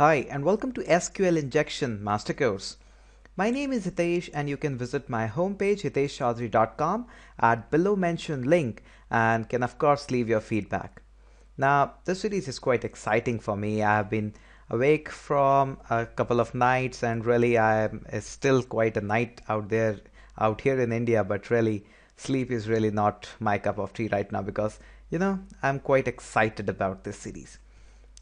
Hi and welcome to SQL Injection Master Course. My name is Hitesh and you can visit my homepage hiteshchoudhary.com at below mentioned link and can of course leave your feedback. Now this series is quite exciting for me. I have been awake from a couple of nights and really I am still quite a night out there out here in India but really sleep is really not my cup of tea right now because you know I'm quite excited about this series.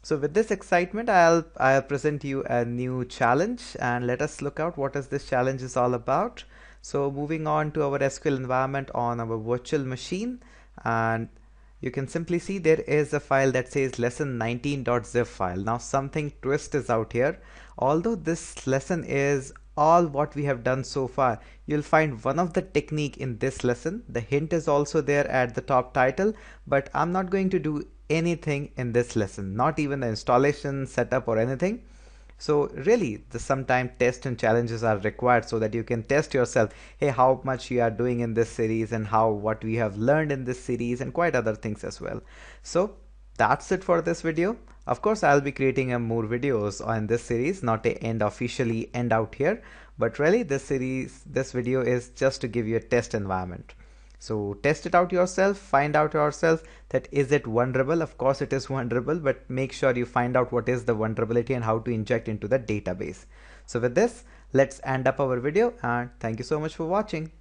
So with this excitement, I'll, I'll present you a new challenge and let us look out what is this challenge is all about. So moving on to our SQL environment on our virtual machine and you can simply see there is a file that says lesson 19.zip file. Now something twist is out here. Although this lesson is all what we have done so far, you'll find one of the technique in this lesson. The hint is also there at the top title, but I'm not going to do anything in this lesson, not even the installation setup or anything. So really the sometime tests and challenges are required so that you can test yourself, hey, how much you are doing in this series and how what we have learned in this series and quite other things as well. So that's it for this video. Of course, I'll be creating a more videos on this series, not a end officially end out here, but really this series, this video is just to give you a test environment. So test it out yourself, find out yourself that is it vulnerable? Of course it is vulnerable, but make sure you find out what is the vulnerability and how to inject into the database. So with this, let's end up our video and thank you so much for watching.